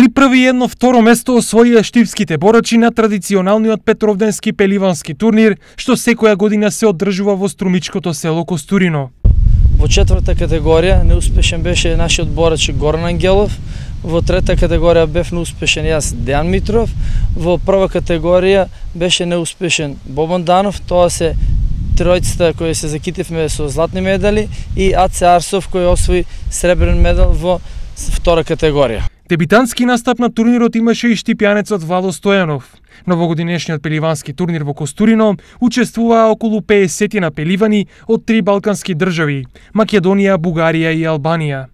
Три први и едно второ место освоија штипските борачи на традиционалниот Петровденски пеливански турнир, што секоја година се одржува во струмичкото село Костурино. Во четврта категорија неуспешен беше нашиот борач Горан Ангелов, во трета категорија бев неуспешен јас Дејан Митров, во прва категорија беше неуспешен Бобан Данов, тоа се тројцата кои се закитевме со златни медали и Аце Арсов кој освои сребрен медал во втора категорија. Дебитански настап на турнирот имаше и штипјанецот Владо Стојанов. На овогодинешниот пеливански турнир во Костурино учествуваа околу 50 на пеливани од три балкански држави – Македонија, Бугарија и Албанија.